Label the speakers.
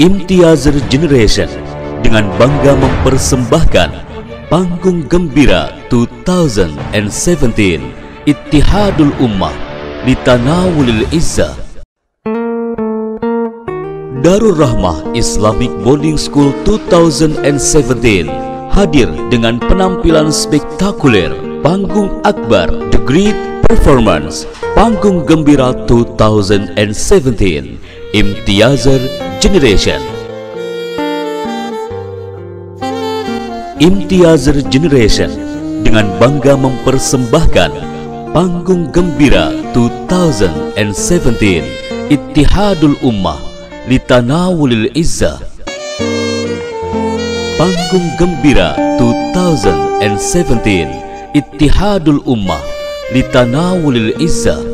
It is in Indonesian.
Speaker 1: Imtiazer Generation dengan bangga mempersembahkan Panggung Gembira 2017 Ittihadul Ummah Litanawulil Izzah. Darul Rahmah Islamic Boarding School 2017 hadir dengan penampilan spektakuler Panggung Akbar The Great Performance Panggung Gembira 2017 Imtiazer Generation. Imtiazer Generation dengan bangga mempersembahkan Panggung Gembira 2017 Ittihadul Ummah Litanawulil Izzah. Panggung Gembira 2017 Ittihadul Ummah Litanawulil Izzah